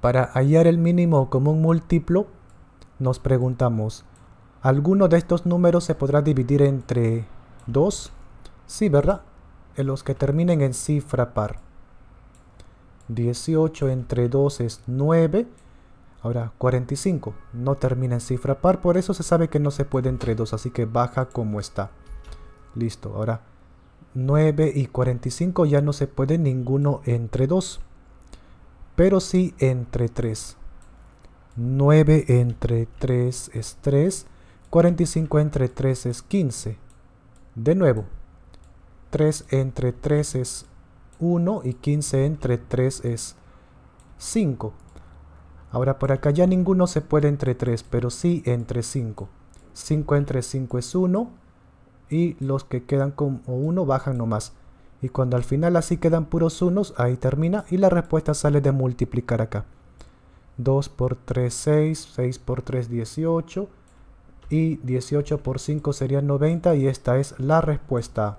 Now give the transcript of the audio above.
Para hallar el mínimo común múltiplo, nos preguntamos, ¿alguno de estos números se podrá dividir entre 2? Sí, ¿verdad? En los que terminen en cifra par. 18 entre 2 es 9. Ahora, 45 no termina en cifra par, por eso se sabe que no se puede entre 2, así que baja como está. Listo, ahora 9 y 45 ya no se puede ninguno entre 2, pero sí entre 3. 9 entre 3 es 3, 45 entre 3 es 15. De nuevo, 3 entre 3 es 1 y 15 entre 3 es 5. Ahora por acá ya ninguno se puede entre 3, pero sí entre 5. 5 entre 5 es 1 y los que quedan como 1 bajan nomás. Y cuando al final así quedan puros unos, ahí termina y la respuesta sale de multiplicar acá. 2 por 3, 6, 6 por 3, 18 y 18 por 5 sería 90 y esta es la respuesta.